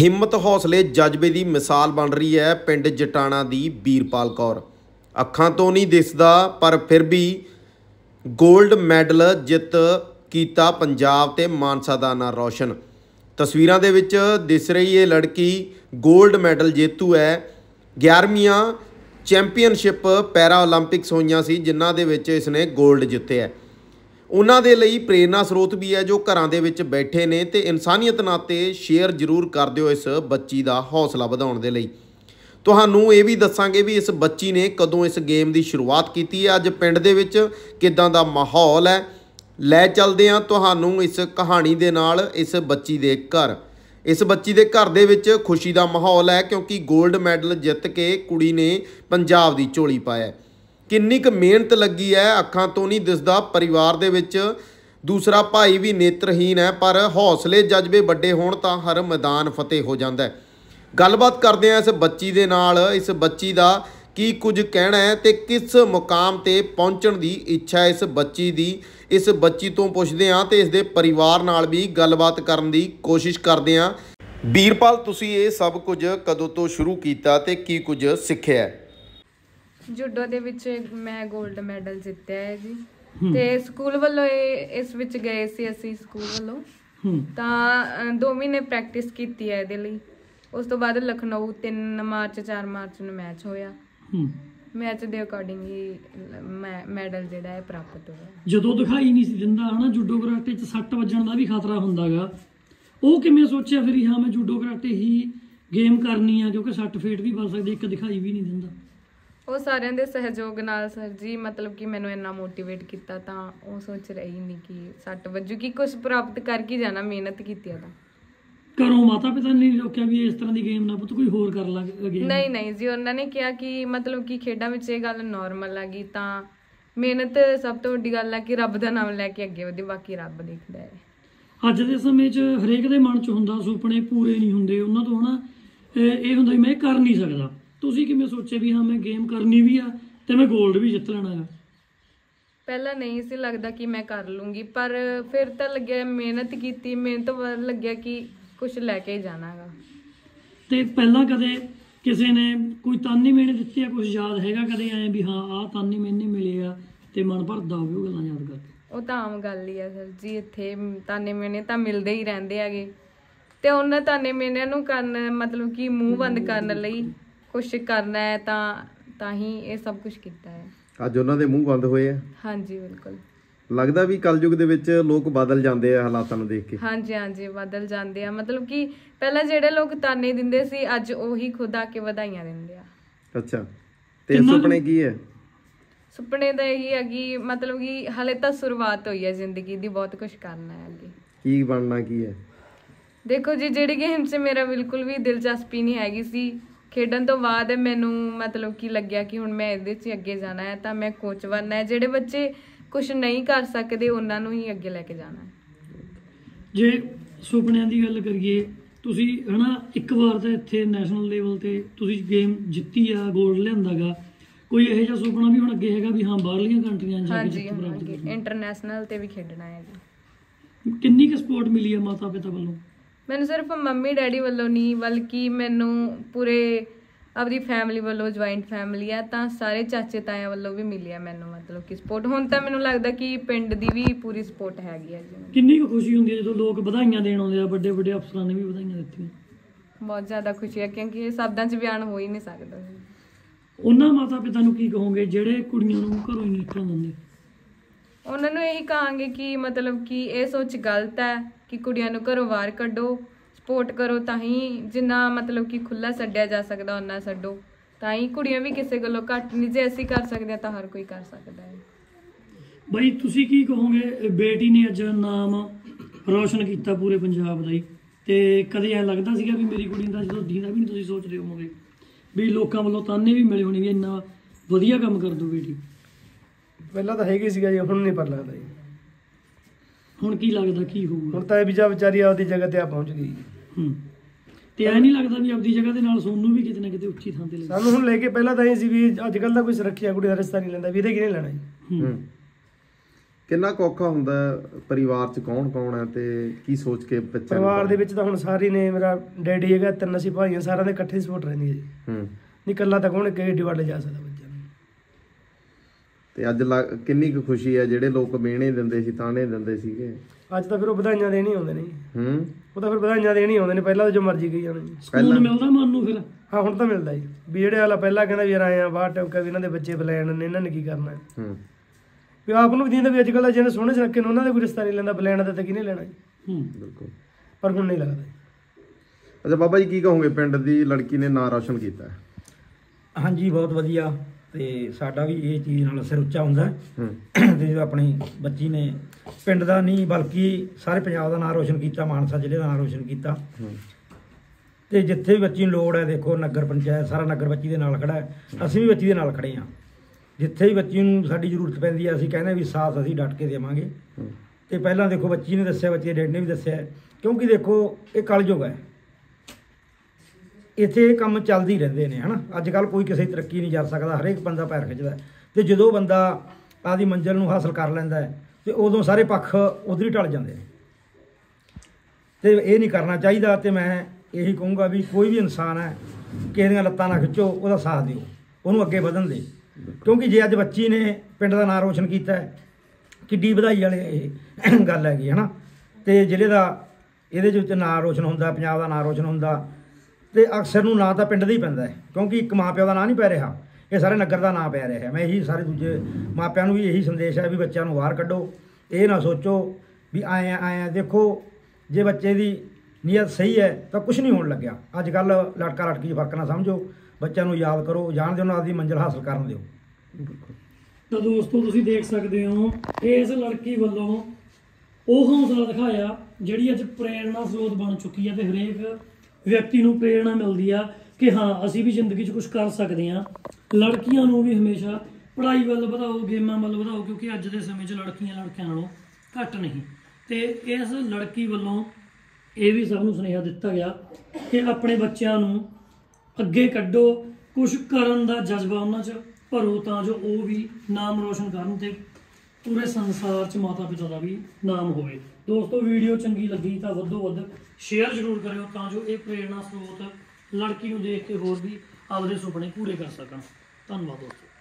ਹਿੰਮਤ ਹੌਸਲੇ ਜਜ਼ਬੇ ਦੀ ਮਿਸਾਲ ਬਣ ਰਹੀ ਹੈ ਪਿੰਡ ਜਟਾਣਾ ਦੀ ਬੀਰਪਾਲ ਕੌਰ। ਅੱਖਾਂ ਤੋਂ ਨਹੀਂ ਦਿਸਦਾ, ਪਰ ਫਿਰ ਵੀ 골ਡ ਮੈਡਲ ਜਿੱਤ ਕੀਤਾ ਪੰਜਾਬ ਤੇ ਮਾਨਸਾ ਦਾ ਨਾਂ ਰੌਸ਼ਨ। ਤਸਵੀਰਾਂ ਦੇ ਵਿੱਚ ਦਿਸ ਰਹੀ ਇਹ ਲੜਕੀ 골ਡ ਮੈਡਲ ਜੇਤੂ ਹੈ। 11ਵੀਆਂ ਚੈਂਪੀਅਨਸ਼ਿਪ ਪੈਰਾ 올림픽ਸ ਹੋਈਆਂ ਸੀ, ਜਿਨ੍ਹਾਂ ਦੇ ਵਿੱਚ ਇਸਨੇ 골ਡ ਜਿੱਤਿਆ ਉਹਨਾਂ ਦੇ ਲਈ ਪ੍ਰੇਰਨਾ ਸਰੋਤ ਵੀ ਹੈ ਜੋ ਘਰਾਂ ਦੇ ਵਿੱਚ ਬੈਠੇ ਨੇ ਤੇ ਇਨਸਾਨੀਅਤ ਨਾਤੇ ਸ਼ੇਅਰ ਜ਼ਰੂਰ ਕਰ ਦਿਓ ਇਸ ਬੱਚੀ ਦਾ ਹੌਸਲਾ ਵਧਾਉਣ ਦੇ ਲਈ। ਤੁਹਾਨੂੰ ਇਹ ਵੀ ਦੱਸਾਂਗੇ ਵੀ ਇਸ ਬੱਚੀ ਨੇ ਕਦੋਂ ਇਸ ਗੇਮ ਦੀ ਸ਼ੁਰੂਆਤ ਕੀਤੀ ਹੈ। ਅੱਜ ਪਿੰਡ ਦੇ ਵਿੱਚ ਕਿਦਾਂ ਦਾ ਮਾਹੌਲ ਹੈ। ਲੈ ਚੱਲਦੇ ਹਾਂ ਤੁਹਾਨੂੰ ਇਸ ਕਹਾਣੀ ਦੇ ਨਾਲ ਇਸ ਬੱਚੀ ਦੇ ਘਰ। ਇਸ ਬੱਚੀ ਦੇ ਘਰ ਦੇ ਵਿੱਚ ਖੁਸ਼ੀ ਦਾ ਮਾਹੌਲ ਹੈ ਕਿਉਂਕਿ 골ਡ ਮੈਡਲ ਜਿੱਤ ਕੇ ਕੁੜੀ ਨੇ ਪੰਜਾਬ ਦੀ ਝੋਲੀ ਪਾਇਆ ਕਿੰਨੀ ਕੁ ਮਿਹਨਤ ਲੱਗੀ ਹੈ ਅੱਖਾਂ ਤੋਂ ਨਹੀਂ ਦਿਸਦਾ, ਪਰਿਵਾਰ ਦੇ ਵਿੱਚ ਦੂਸਰਾ ਭਾਈ ਵੀ ਨੇਤਰਹੀਨ ਹੈ ਪਰ ਹੌਸਲੇ ਜਜ਼ਬੇ ਵੱਡੇ ਹੋਣ ਤਾਂ ਹਰ ਮੈਦਾਨ ਫਤਿਹ ਹੋ ਜਾਂਦਾ ਹੈ ਗੱਲਬਾਤ ਕਰਦੇ ਹਾਂ ਇਸ ਬੱਚੀ ਦੇ ਨਾਲ, ਇਸ ਬੱਚੀ ਦਾ ਕੀ ਕੁਝ ਕਹਿਣਾ ਹੈ ਤੇ ਕਿਸ ਮੁਕਾਮ ਤੇ ਪਹੁੰਚਣ ਦੀ ਇੱਛਾ ਇਸ ਬੱਚੀ ਦੀ। ਇਸ ਬੱਚੀ ਤੋਂ ਪੁੱਛਦੇ ਹਾਂ ਤੇ ਇਸ ਦੇ ਪਰਿਵਾਰ ਨਾਲ ਵੀ ਗੱਲਬਾਤ ਕਰਨ ਦੀ ਕੋਸ਼ਿਸ਼ ਕਰਦੇ ਹਾਂ ਵੀਰਪਾਲ, ਤੁਸੀਂ ਇਹ ਸਭ ਕੁਝ ਕਦੋਂ ਤੋਂ ਸ਼ੁਰੂ ਕੀਤਾ ਤੇ ਕੀ ਕੁਝ ਸਿੱਖਿਆ ਜੁਡੋ ਦੇ ਵਿੱਚ ਮੈਂ 골ਡ ਮੈਡਲ ਜਿੱਤਿਆ ਹੈ ਜੀ। ਤੇ ਸਕੂਲ ਵੱਲੋਂ ਇਹ ਇਸ ਵਿੱਚ ਗਏ ਸੀ ਅਸੀਂ ਸਕੂਲ ਵੱਲੋਂ। ਤਾਂ ਅ, ਦੋ ਮਹੀਨੇ ਪ੍ਰੈਕਟਿਸ ਕੀਤੀ ਹੈ ਇਹਦੇ ਲਈ। ਉਸ ਤੋਂ ਬਾਅਦ ਲਖਨਊ 3 ਮਾਰਚ 4 ਮਾਰਚ ਨੂੰ ਮੈਚ ਹੋਇਆ। ਮੈਚ ਦੇ ਅਕੋਰਡਿੰਗ ਹੀ ਮੈਡਲ ਜਿਹੜਾ ਹੈ ਪ੍ਰਾਪਤ ਹੋਇਆ। ਜਦੋਂ ਦਿਖਾਈ ਨਹੀਂ ਸੀ ਦਿੰਦਾ ਹਨਾ ਜੂਡੋ ਕਰਾਟੇ 'ਚ ਸੱਟ ਵੱਜਣ ਦਾ ਵੀ ਖਤਰਾ ਹੁੰਦਾਗਾ। ਉਹ ਕਿਵੇਂ ਸੋਚਿਆ ਫਿਰ ਹਾਂ ਮੈਂ ਜੂਡੋ ਕਰਾਟੇ ਹੀ ਗੇਮ ਕਰਨੀ ਆ ਕਿਉਂਕਿ ਸੱਟ ਫੇਟ ਵੀ ਵੱਜ ਸਕਦੀ ਇੱਕ ਦਿਖਾਈ ਵੀ ਨਹੀਂ ਦਿੰਦਾ। ਉਹ ਸਾਰਿਆਂ ਦੇ ਸਹਿਯੋਗ ਨਾਲ ਸਰ ਜੀ ਮਤਲਬ ਕਿ ਮੈਨੂੰ ਇੰਨਾ ਮੋਟੀਵੇਟ ਕੀਤਾ ਤਾਂ ਉਹ ਸੋਚ ਰਹੀ ਨਹੀਂ ਕਿ ਸੱਟ ਵੱਜੂ ਕਿ ਕੁਝ ਪ੍ਰਾਪਤ ਕਰ ਕੀ ਜਾਣਾ ਮਿਹਨਤ ਕੀਤੀ ਆ ਤਾਂ। ਘਰੋਂ ਮਾਤਾ ਪਿਤਾ ਨੇ ਨਹੀਂ ਰੋਕਿਆ ਵੀ ਇਸ ਤਰ੍ਹਾਂ ਦੀ ਗੇਮ ਨਾ ਪੁੱਤ ਕੋਈ ਹੋਰ ਕਰ ਲਾ ਗੇਮ ਨਹੀਂ ਨਹੀਂ ਜੀ ਉਹਨਾਂ ਨੇ ਕਿਹਾ ਕਿ ਮਤਲਬ ਕਿ ਖੇਡਾਂ ਵਿੱਚ ਇਹ ਗੱਲ ਨਾਰਮਲ ਹੈਗੀ ਤਾਂ ਮਿਹਨਤ ਸਭ ਤੋਂ ਵੱਡੀ ਗੱਲ ਹੈ ਕਿ ਰੱਬ ਦਾ ਨਾਮ ਲੈ ਕੇ ਅੱਗੇ ਵਧੇ ਬਾਕੀ ਰੱਬ ਦੇਖਦਾ ਹੈ। ਅੱਜ ਦੇ ਸਮੇਂ 'ਚ ਹਰੇਕ ਦੇ ਮਨ 'ਚ ਹੁੰਦਾ ਸੁਪਨੇ ਪੂਰੇ ਨਹੀਂ ਹੁੰਦੇ ਉਹਨਾਂ ਤੋਂ ਹਨਾ ਇਹ ਹੁੰਦਾ ਮੈਂ ਕਰ ਨਹੀਂ ਸਕਦਾ। ਤੁਸੀਂ ਕਿਵੇਂ ਸੋਚਿਆ ਵੀ ਹਾਂ ਮੈਂ ਗੇਮ ਕਰਨੀ ਵੀ ਆ ਤੇ ਮੈਂ 골ਡ ਵੀ ਜਿੱਤ ਲੈਣਾ ਹੈ ਪਹਿਲਾਂ ਨਹੀਂ ਸੀ ਲੱਗਦਾ ਕਿ ਮੈਂ ਕਰ ਲੂੰਗੀ ਪਰ ਫਿਰ ਤਾਂ ਲੱਗਿਆ ਮਿਹਨਤ ਕੀਤੀ ਮਿਹਨਤ ਬਾਅਦ ਲੱਗਿਆ ਕਿ ਕੁਝ ਲੈ ਕੇ ਜਾਣਾਗਾ ਤੇ ਪਹਿਲਾਂ ਕਦੇ ਕਿਸੇ ਨੇ ਕੋਈ ਤਾਨੀ ਮੇਨੇ ਦਿੱਤੀ ਆ ਕੁਝ ਯਾਦ ਹੈਗਾ ਕਦੇ ਐ ਵੀ ਹਾਂ ਆਹ ਤਾਨੀ ਮੈਨੇ ਮਿਲੇ ਆ ਤੇ ਮਨ ਭਰਦਾ ਹੋਵੇ ਉਹ ਗੱਲਾਂ ਯਾਦ ਕਰਕੇ? ਉਹ ਤਾਂ ਆਮ ਗੱਲ ਹੀ ਆ ਸਰ ਜੀ ਇੱਥੇ ਤਾਨੇ ਮੇਨੇ ਤਾਂ ਮਿਲਦੇ ਹੀ ਰਹਿੰਦੇ ਹੈਗੇ। ਤੇ ਉਹਨਾਂ ਤਾਨੇ ਮੇਨਿਆਂ ਨੂੰ ਕਰਨ ਮਤਲਬ ਕਿ ਮੂੰਹ ਬੰਦ ਕਰਨ ਲਈ ਕੁਝ ਕਰਨਾ ਹੈ ਤਾਂ ਤਾਂ ਹੀ ਇਹ ਸਭ ਕੁਝ ਕੀਤਾ ਹੈ। ਅੱਜ ਉਹਨਾਂ ਦੇ ਮੂੰਹ ਬੰਦ ਹੋਏ ਆ। ਹਾਂਜੀ ਬਿਲਕੁਲ। ਲੱਗਦਾ ਵੀ ਕਲਯੁਗ ਦੇ ਵਿੱਚ ਲੋਕ ਬਦਲ ਜਾਂਦੇ ਆ ਹਾਲਾਤਾਂ ਨੂੰ ਦੇਖ ਕੇ। ਹਾਂਜੀ ਹਾਂਜੀ ਬਦਲ ਜਾਂਦੇ ਆ। ਮਤਲਬ ਕਿ ਪਹਿਲਾਂ ਜਿਹੜੇ ਲੋਕ ਤਾਨੇ ਦਿੰਦੇ ਸੀ ਅੱਜ ਉਹੀ ਖੁਦ ਆ ਕੇ ਵਧਾਈਆਂ ਦਿੰਦੇ ਆ। ਅੱਛਾ। ਤੇ ਸੁਪਨੇ ਕੀ ਹੈ? ਸੁਪਨੇ ਦਾ ਇਹੀ ਹੈ ਕਿ ਮਤਲਬ ਕਿ ਹਲੇ ਤਾਂ ਸ਼ੁਰੂਆਤ ਹੋਈ ਹੈ ਜ਼ਿੰਦਗੀ ਦੀ ਬਹੁਤ ਕੁਝ ਕਰਨਾ ਹੈ ਅੱਗੇ। ਕੀ ਬਣਨਾ ਕੀ ਹੈ? ਦੇਖੋ ਜੀ ਜਿਹੜੀ ਗੇਮ 'ਚ ਮੇਰਾ ਬਿਲਕੁਲ ਵੀ ਦਿਲਚਸਪੀ ਨਹੀਂ ਹੈਗੀ ਸੀ ਖੇਡਣ ਤੋਂ ਬਾਅਦ ਮੈਨੂੰ ਮਤਲਬ ਕਿ ਲੱਗਿਆ ਕਿ ਹੁਣ ਮੈਂ ਇਹਦੇ 'ਚ ਹੀ ਅੱਗੇ ਜਾਣਾ ਹੈ ਤਾਂ ਮੈਂ ਕੋਚ ਬਣਨਾ ਹੈ। ਜਿਹੜੇ ਬੱਚੇ ਕੁਝ ਨਹੀਂ ਕਰ ਸਕਦੇ ਉਹਨਾਂ ਨੂੰ ਹੀ ਅੱਗੇ ਲੈ ਕੇ ਜਾਣਾ ਹੈ। ਜੇ ਸੁਪਨਿਆਂ ਦੀ ਗੱਲ ਕਰੀਏ ਤੁਸੀਂ ਹਨਾ ਇੱਕ ਵਾਰ ਤਾਂ ਇੱਥੇ ਨੈਸ਼ਨਲ ਲੈਵਲ ਤੇ ਤੁਸੀਂ ਗੇਮ ਜਿੱਤੀ ਆ 골ਡ ਲਿਆਂਦਾਗਾ ਕੋਈ ਇਹੋ ਜਿਹਾ ਸੁਪਨਾ ਵੀ ਹੁਣ ਅੱਗੇ ਹੈਗਾ ਵੀ ਹਾਂ ਬਾਹਰਲੀਆਂ ਕੰਟਰੀਆਂ ਜਾ ਕੇ ਜਿੱਤ ਪ੍ਰਾਪਤ ਕਰਨੀ ਇੰਟਰਨੈਸ਼ਨਲ ਤੇ ਵੀ ਖੇਡਣਾ ਹੈ ਜੀ। ਕਿੰਨੀ ਕੁ ਸਪੋਰਟ ਮਿਲੀ ਆ ਮਾਤਾ ਪਿਤਾ ਵੱਲੋਂ? ਮੈਨੂੰ ਸਿਰਫ ਮੰਮੀ ਡੈਡੀ ਵੱਲੋਂ ਨਹੀਂ ਬਲਕਿ ਮੈਨੂੰ ਪੂਰੇ ਆਪਣੀ ਫੈਮਿਲੀ ਵੱਲੋਂ ਜੁਆਇੰਟ ਫੈਮਿਲੀ ਆ ਤਾਂ ਸਾਰੇ ਚਾਚੇ ਤਾਇਆਂ ਵੱਲੋਂ ਵੀ ਮਿਲੀ ਆ ਮੈਨੂੰ ਮਤਲਬ ਕਿ ਸਪੋਰਟ ਹੁਣ ਤਾਂ ਮੈਨੂੰ ਲੱਗਦਾ ਕਿ ਪਿੰਡ ਦੀ ਵੀ ਪੂਰੀ ਸਪੋਰਟ ਹੈਗੀ ਆ ਜੀ। ਕਿੰਨੀ ਕੁ ਖੁਸ਼ੀ ਹੁੰਦੀ ਹੈ ਜਦੋਂ ਲੋਕ ਵਧਾਈਆਂ ਦੇਣ ਆਉਂਦੇ ਆ ਵੱਡੇ ਵੱਡੇ ਅਫਸਰਾਂ ਨੇ ਵੀ ਵਧਾਈਆਂ ਦਿੱਤੀਆਂ। ਬਹੁਤ ਜ਼ਿਆਦਾ ਖੁਸ਼ੀ ਹੈ ਕਿਉਂਕਿ ਇਹ ਸ਼ਬਦਾਂ 'ਚ ਬਿਆਨ ਹੋ ਹੀ ਨਹੀਂ ਸਕਦਾ। ਉਹਨਾਂ ਮਾਤਾ ਪਿਤਾ ਨੂੰ ਕੀ ਕਹੋਗੇ ਜਿਹੜੇ ਕੁੜੀਆਂ ਨੂੰ ਘਰੋਂ ਹੀ ਨਿਕਲਣ ਦਿੰਦੇ ਉਹਨਾਂ ਨੂੰ ਇਹੀ ਕਹਾਂਗੇ ਕਿ ਮਤਲਬ ਕਿ ਇਹ ਸੋਚ ਗਲਤ ਹੈ ਕਿ ਕੁੜੀਆਂ ਨੂੰ ਘਰੋਂ ਬਾਹਰ ਕੱਢੋ ਸਪੋਰਟ ਕਰੋ ਤਾਂ ਹੀ ਜਿੰਨਾ ਮਤਲਬ ਕਿ ਖੁੱਲਾ ਛੱਡਿਆ ਜਾ ਸਕਦਾ ਉਹਨਾਂ ਛੱਡੋ। ਤਾਂ ਹੀ ਕੁੜੀਆਂ ਵੀ ਕਿਸੇ ਗੱਲੋਂ ਘੱਟ ਨਹੀਂ ਜੇ ਅਸੀਂ ਕਰ ਸਕਦੇ ਹਾਂ ਤਾਂ ਹਰ ਕੋਈ ਕਰ ਸਕਦਾ ਹੈ। ਬਈ ਤੁਸੀਂ ਕੀ ਕਹੋਗੇ ਬੇਟੀ ਨੇ ਅੱਜ ਨਾਮ ਰੋਸ਼ਨ ਕੀਤਾ ਪੂਰੇ ਪੰਜਾਬ ਦਾ ਹੀ। ਤੇ ਕਦੇ ਐ ਲੱਗਦਾ ਸੀਗਾ ਵੀ ਮੇਰੀ ਕੁੜੀ ਦਾ ਜਦੋਂ ਦੀਦਾ ਵੀ ਨਹੀਂ ਤੁਸੀਂ ਸੋਚ ਰਹੇ ਹੋਵੋਗੇ? ਵੀ ਲੋਕਾਂ ਵੱਲੋਂ ਤਾਨੇ ਵੀ ਮਿਲੇ ਹੋਣੇ ਵੀ ਇੰਨਾ ਵਧੀਆ ਕੰਮ ਕਰ ਦੋ ਬੇਟੀ। ਪਹਿਲਾਂ ਤਾਂ ਹੈਗੀ ਸੀਗਾ ਜੀ ਹੁਣ ਨਹੀਂ ਪਰ ਲੱਗਦਾ ਜੀ। ਹੁਣ ਕੀ ਲੱਗਦਾ ਕੀ ਹੋਊਗਾ? ਹੁਣ ਤਾਂ ਇਹ ਵੀ ਜਾ ਵਿਚਾਰੀ ਆਪਦੀ ਜਗ੍ਹਾ ਤੇ ਆ ਪਹੁੰਚ ਗਈ ਹੂੰ। ਤੇ ਐ ਨਹੀਂ ਲੱਗਦਾ ਵੀ ਆਪਦੀ ਜਗ੍ਹਾ ਦੇ ਨਾਲ ਸੋਨੂੰ ਵੀ ਕਿਤੇ ਨਾ ਕਿਤੇ ਉੱਚੀ ਥਾਂ ਤੇ ਲੈ ਸਾਨੂੰ ਹੁਣ ਲੈ ਕੇ ਪਹਿਲਾਂ ਤਾਂ ਇਹ ਸੀ ਵੀ ਅੱਜ ਕੱਲ ਦਾ ਕੋਈ ਸੁਰੱਖਿਆ ਕੁੜੀ ਦਾ ਰਿਸ਼ਤਾ ਨਹੀਂ ਲੈਂਦਾ ਵੀਰੇ ਕਿਹਨੇ ਲੈਣਾ ਜੀ? ਹੂੰ। ਕਿੰਨਾ ਕੁ ਔਖਾ ਹੁੰਦਾ ਹੈ? ਪਰਿਵਾਰ ਚ ਕੌਣ ਕੌਣ ਹੈ ਤੇ ਕੀ ਸੋਚ ਕੇ ਬੱਚਾ ਪਰਿਵਾਰ ਦੇ ਵਿੱਚ ਤਾਂ ਹੁਣ ਸਾਰੇ ਨੇ ਮੇਰਾ ਡੈਡੀ ਹੈਗਾ ਤਿੰਨ ਅਸੀਂ ਭਾਈਆਂ ਸਾਰਿਆਂ ਦੇ ਇਕੱਠੇ ਸਪੋਰਟ ਰਹਿੰਦੀ ਹੈ ਜੀ। ਹੂੰ। ਨਹੀਂ ਇਕੱਲਾ ਤਾਂ ਕੌਣ ਕਿਹੜੀ ਵੱਲ ਜਾ ਸਕਦਾ ਤੇ ਅੱਜ ਕਿੰਨੀ ਕੁ ਖੁਸ਼ੀ ਹੈ ਜਿਹੜੇ ਲੋਕ ਮਿਹਣੇ ਦਿੰਦੇ ਸੀ ਤਾਣੇ ਦਿੰਦੇ ਸੀਗੇ। ਅੱਜ ਤਾਂ ਫਿਰ ਉਹ ਵਧਾਈਆਂ ਦੇਣ ਹੀ ਆਉਂਦੇ ਨੇ। ਜੀ। ਹੂੰ? ਉਹ ਤਾਂ ਫਿਰ ਵਧਾਈਆਂ ਦੇਣ ਹੀ ਆਉਂਦੇ ਨੇ ਪਹਿਲਾਂ ਤਾਂ ਜੋ ਮਰਜ਼ੀ ਕਹੀ ਜਾਣ। ਜੀ ਸਕੂਨ ਮਿਲਦਾ ਮਨ ਨੂੰ ਫਿਰ। ਹਾਂ ਹੁਣ ਤਾਂ ਮਿਲਦਾ ਜੀ। ਵੀ ਜਿਹੜੇ ਵਾਲਾ ਪਹਿਲਾਂ ਕਹਿੰਦਾ ਵੀ ਯਾਰ ਆਏ ਆ ਬਾਹਰ ਟੌਕਾ ਵੀ ਇਹਨਾਂ ਦੇ ਬੱਚੇ ਬਲੈਂਡ ਨੇ ਇਹਨਾਂ ਨੇ ਕੀ ਕਰਨਾ? ਹੈ। ਹੂੰ ਵੀ ਆਪ ਨੂੰ ਵੀ ਦਿੰਦਾ ਵੀ ਅੱਜ ਕੱਲ੍ਹ ਜਿਹਨੇ ਸੋਹਣੇ ਸੁਨੱਖੇ ਨੇ ਉਹਨਾਂ ਦੇ ਕੋਈ ਰਿਸ਼ਤਾ ਨਹੀਂ ਲੈਂਦਾ ਬਲੈਂਡ ਦਾ ਤਾਂ ਕਿਹਨੇ ਲੈਣਾ ਜੀ? ਹੂੰ। ਬਿਲਕੁਲ। ਪਰ ਹੁਣ ਨਹੀਂ ਲੱਗਦਾ ਜੀ। ਅੱਛਾ ਬਾਬਾ ਜੀ ਕੀ ਕਹੋਗੇ ਪਿੰਡ ਦੀ ਲੜਕੀ ਨੇ ਨਾਂ ਰੌਸ਼ਨ ਕੀਤਾ? ਹੈ ਹਾਂਜੀ ਬਹੁਤ ਵਧੀਆ। ਤੇ ਸਾਡਾ ਵੀ ਇਹ ਚੀਜ਼ ਨਾਲ ਸਿਰ ਉੱਚਾ ਹੁੰਦਾ ਤੇ ਜੋ ਆਪਣੀ ਬੱਚੀ ਨੇ ਪਿੰਡ ਦਾ ਨਹੀਂ ਬਲਕਿ ਸਾਰੇ ਪੰਜਾਬ ਦਾ ਨਾਮ ਰੋਸ਼ਨ ਕੀਤਾ ਮਾਨਸਾ ਜ਼ਿਲ੍ਹੇ ਦਾ ਨਾਮ ਰੋਸ਼ਨ ਕੀਤਾ। ਤੇ ਜਿੱਥੇ ਵੀ ਬੱਚੀ ਨੂੰ ਲੋੜ ਹੈ ਦੇਖੋ ਨਗਰ ਪੰਚਾਇਤ ਸਾਰਾ ਨਗਰ ਬੱਚੀ ਦੇ ਨਾਲ ਖੜਾ ਹੈ। ਅਸੀਂ ਵੀ ਬੱਚੀ ਦੇ ਨਾਲ ਖੜੇ ਹਾਂ। ਜਿੱਥੇ ਵੀ ਬੱਚੀ ਨੂੰ ਸਾਡੀ ਜ਼ਰੂਰਤ ਪੈਂਦੀ ਹੈ ਅਸੀਂ ਕਹਿੰਦੇ ਵੀ ਸਾਥ ਅਸੀਂ ਡਟ ਕੇ ਦੇਵਾਂਗੇ। ਤੇ ਪਹਿਲਾਂ ਦੇਖੋ ਬੱਚੀ ਨੇ ਦੱਸਿਆ ਬੱਚੇ ਦੇ ਡੈਡ ਨੇ ਵੀ ਦੱਸਿਆ। ਕਿਉਂਕਿ ਦੇਖੋ ਇਹ ਕਲਯੁਗ ਹੈ। ਇੱਥੇ ਇਹ ਕੰਮ ਚੱਲਦੀ ਰਹਿੰਦੇ ਨੇ, ਹਨਾ? ਅੱਜ ਕੱਲ ਕੋਈ ਕਿਸੇ ਤਰੱਕੀ ਨਹੀਂ ਕਰ ਸਕਦਾ, ਹਰੇਕ ਬੰਦਾ ਪੈਰ ਖਿੱਚਦਾ ਹੈ। ਤੇ ਜਦੋਂ ਬੰਦਾ ਆਦੀ ਮੰਜ਼ਿਲ ਨੂੰ ਹਾਸਲ ਕਰ ਲੈਂਦਾ ਹੈ, ਤੇ ਉਦੋਂ ਸਾਰੇ ਪੱਖ ਉਧਰ ਹੀ ਟਲ ਜਾਂਦੇ ਨੇ। ਤੇ ਇਹ ਨਹੀਂ ਕਰਨਾ ਚਾਹੀਦਾ, ਤੇ ਮੈਂ ਇਹੀ ਕਹੂੰਗਾ ਵੀ ਕੋਈ ਵੀ ਇਨਸਾਨ ਹੈ, ਕਿਸੇ ਦੀਆਂ ਲੱਤਾਂ ਨਾ ਖਿੱਚੋ, ਉਹਦਾ ਸਾਥ ਦਿਓ। ਉਹਨੂੰ ਅੱਗੇ ਵਧਣ ਦੇ। ਕਿਉਂਕਿ ਜੇ ਅੱਜ ਬੱਚੀ ਨੇ ਪਿੰਡ ਦਾ ਨਾਂ ਰੋਸ਼ਨ ਕੀਤਾ ਹੈ, ਕਿੱਡੀ ਵਧਾਈ ਵਾਲੀ ਇਹ ਗੱਲ ਹੈਗੀ ਹੈ ਨਾ ਤੇ ਜ਼ਿਲ੍ਹੇ ਦਾ ਇਹਦੇ ਵਿੱਚ ਨਾਂ ਰੋਸ਼ਨ ਹੁੰਦਾ, ਪੰਜਾਬ ਦਾ ਨਾਂ ਰੋਸ਼ਨ ਹੁੰਦਾ ਤੇ ਅਕਸਰ ਨੂੰ ਨਾਂ ਤਾਂ ਪਿੰਡ ਦਾ ਹੀ ਪੈਂਦਾ ਹੈ, ਕਿਉਂਕਿ ਇੱਕ ਮਾਪਿਆਂ ਦਾ ਨਾਂ ਨਹੀਂ ਪੈ ਰਿਹਾ, ਇਹ ਸਾਰੇ ਨਗਰ ਦਾ ਨਾਂ ਪੈ ਰਿਹਾ ਹੈ। ਮੈਂ ਇਹੀ ਸਾਰੇ ਦੂਜੇ ਮਾਪਿਆਂ ਨੂੰ ਵੀ ਇਹੀ ਸੰਦੇਸ਼ ਹੈ ਵੀ ਬੱਚਿਆਂ ਨੂੰ ਬਾਹਰ ਕੱਢੋ, ਇਹ ਨਾ ਸੋਚੋ ਵੀ ਆਏ ਆਏ ਆ, ਦੇਖੋ, ਜੇ ਬੱਚੇ ਦੀ ਨੀਅਤ ਸਹੀ ਹੈ ਤਾਂ ਕੁਝ ਨਹੀਂ ਹੋਣ ਲੱਗਿਆ। ਅੱਜ ਕੱਲ ਲਟਕਾ ਲਟਕੀ ਫ਼ਰਕ ਨਾ ਸਮਝੋ, ਬੱਚਿਆਂ ਨੂੰ ਯਾਦ ਕਰੋ ਜਾਣ ਦਿਓ ਉਹਨਾਂ ਦੀ ਮੰਜ਼ਿਲ ਹਾਸਲ ਕਰਨ ਦਿਓ। ਤਾਂ ਦੋਸਤੋ, ਤੁਸੀਂ ਦੇਖ ਸਕਦੇ ਹੋ, ਇਸ ਲੜਕੀ ਵੱਲੋਂ ਉਹ ਹੌਸਲਾ ਦਿਖਾਇਆ, ਜਿਹੜੀ ਅੱਜ ਪ੍ਰੇਰਣਾ ਸਰੋਤ ਬਣ ਚੁੱਕੀ ਹੈ ਤੇ ਹਰੇਕ ਵਿਅਕਤੀ ਨੂੰ ਪ੍ਰੇਰਣਾ ਮਿਲਦੀ ਆ ਕਿ ਹਾਂ, ਅਸੀਂ ਵੀ ਜ਼ਿੰਦਗੀ 'ਚ ਕੁਝ ਕਰ ਸਕਦੇ ਹਾਂ। ਲੜਕੀਆਂ ਨੂੰ ਵੀ ਹਮੇਸ਼ਾ ਪੜ੍ਹਾਈ ਵੱਲ ਵਧਾਓ, ਗੇਮਾਂ ਵੱਲ ਵਧਾਓ, ਕਿਉਂਕਿ ਅੱਜ ਦੇ ਸਮੇਂ 'ਚ ਲੜਕੀਆਂ ਲੜਕਿਆਂ ਨਾਲੋਂ ਘੱਟ ਨਹੀਂ। ਤੇ ਇਸ ਲੜਕੀ ਵੱਲੋਂ ਇਹ ਵੀ ਸਭ ਨੂੰ ਸੁਨੇਹਾ ਦਿੱਤਾ ਗਿਆ ਕਿ ਆਪਣੇ ਬੱਚਿਆਂ ਨੂੰ ਅੱਗੇ ਕੱਢੋ ਕੁਝ ਕਰਨ ਦਾ ਜਜ਼ਬਾ ਉਹਨਾਂ 'ਚ ਭਰੋ ਤਾਂ ਜੋ ਉਹ ਵੀ ਨਾਮ ਰੋਸ਼ਨ ਕਰਨ ਤੇ ਪੂਰੇ ਸੰਸਾਰ 'ਚ ਮਾਤਾ ਪਿਤਾ ਦਾ ਵੀ ਨਾਮ ਹੋਵੇ। ਦੋਸਤੋ ਵੀਡੀਓ ਚੰਗੀ ਲੱਗੀ ਤਾਂ ਵੱਧੋ ਵੱਧ ਸ਼ੇਅਰ ਜ਼ਰੂਰ ਕਰਿਓ ਤਾਂ ਜੋ ਇਹ ਪ੍ਰੇਰਣਾ ਸਰੋਤ ਲੜਕੀ ਨੂੰ ਦੇਖ ਕੇ ਹੋਰ ਵੀ ਆਪਦੇ ਸੁਪਨੇ ਪੂਰੇ ਕਰ ਸਕਣ। ਧੰਨਵਾਦ ਦੋਸਤੋ।